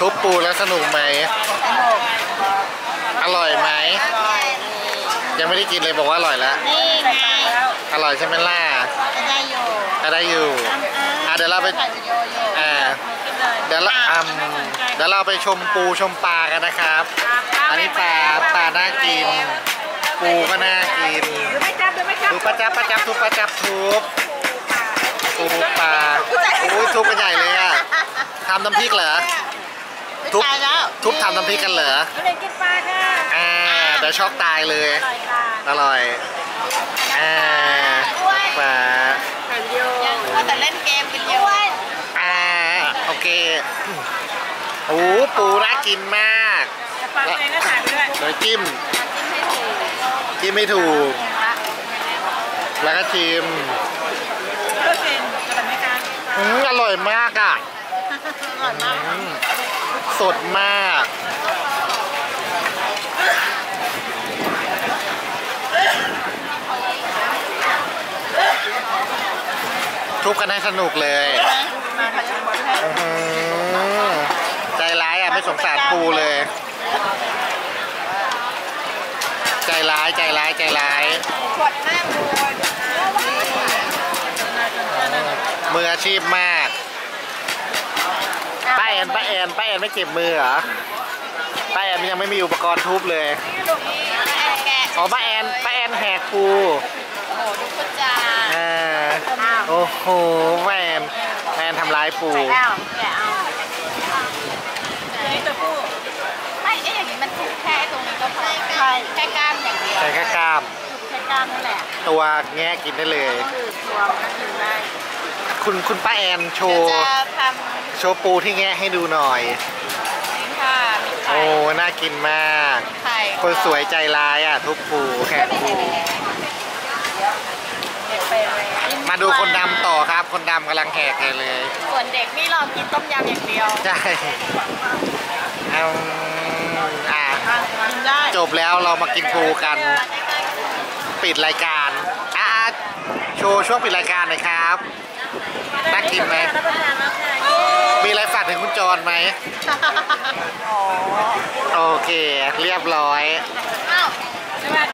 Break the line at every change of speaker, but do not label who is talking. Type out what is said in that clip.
ทุบปูแล้วสนุกไหม
สนุก
อร่อยไหม
อร่อย
ยังไม่ได้กินเลยบอกว่าอร่อยแล้ว
นี่ไง
อร่อยใช่ไหมล่ะ
ก็ได้อยู่
ก็ได้อยู่อะเดี๋ยวเราไป
ถ่ายวิดีโออยู่
อ่าเดี๋ยวเราอืมเดี๋ยวเราไปชมปูชมปลากันนะครับ อันนี้ปลาปลาน่ากิน ปูก็น่ากิน
ดูไม่จับดูไม่จับ
ทุบปลาจับปลาจับทุบปลาจับทุบปูปลาโอ้ยทุบกันใหญ่เลยอะทำน้ำพริกเหรอ ทุบ
ตายแล้ว
ทุบทำน้ำพริกกันเหรอ
ไม่ได้กินปลาค่ะ
อ่าเดี๋ยวช็อกตายเลย
อร่อยค่ะ
อร่อยอ่าปลา
ถ่ายวิดีโอว่าแต่เล่นเกมกันเยอะ
อ่าโอเคโอ้ปูน่ากินมาก
จะฟังเองก็ถ่ายไปด้วย
เดี๋ยวจิ้ม
จิ้มให้ถูก
จิ้มไม่ถูก แล้วก็ชิม
เลือกเป็นจะไหมคะ
อืมอร่อยมากอะ
อร่อยมาก
อืม สดมาก ทุบกันให้สนุกเลย
มาถ่ายวิดีโอให้
อื้อหือใจร้ายอะ ไม่สงสารปูเลย ใจร้ายใจร้ายใจร้าย
กดหน้าบูน
มืออาชีพมากป้าแอนป้าแอนป้าแอนไม่เจ็บมือเหรอป้าแอนยังไม่มีอุปกรณ์ทุบเลย
แกะ
อ๋อป้าแอนป้าแอนแหกปู
โอ้โหดูกุจา
อ่าโอ้โหป้าแอนป้าแอนทำร้ายปู
ใส่แล้วแกะเอานี่ตัวผู้ไม่ไอ้อย่างนี้มันถูกแค่ตรงนี้ก็พอใช่แค่กล้ามอย่างเดียว
ใส่แค่กล้าม
แค่กล้ามนั่นแหละ
ตัวแงะกินได้เลย
คือตัวมันก็กินได้
คุณคุณป้าแอนโช
เดี๋ยว
ว์
จะท
โชว์ปูที่แงะให้ดูหน่อยำ
นี่ค่ะมีไข่
โอ้น่ากินมาก
ไข่
คนสวยใจร้ายอะ ทุบปูแหกปู
เด็กไปเลย
มาดูคนดำต่อครับ คนดำกำลังแหกเลย
ส่วนเด็กนี่รอกินต้มยำอย่างเดียว
ใช่เอาอะ
กินได้
จบแล้วเรามากินปูกัน ปิดรายการอะ โชว์ช่วงปิดรายการหน่อยครับน่ากินไหม
รับประทานแล้วค่ะ
มีอะไรฝากถึงคุณจรไหม
อ๋อ
โอเค เรียบร้อย
อ้าว